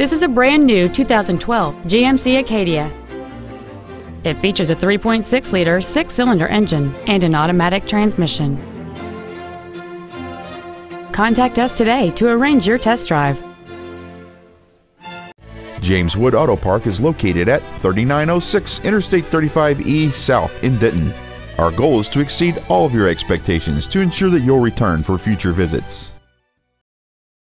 This is a brand new 2012 GMC Acadia. It features a 3.6 liter six cylinder engine and an automatic transmission. Contact us today to arrange your test drive. James Wood Auto Park is located at 3906 Interstate 35E South in Denton. Our goal is to exceed all of your expectations to ensure that you'll return for future visits.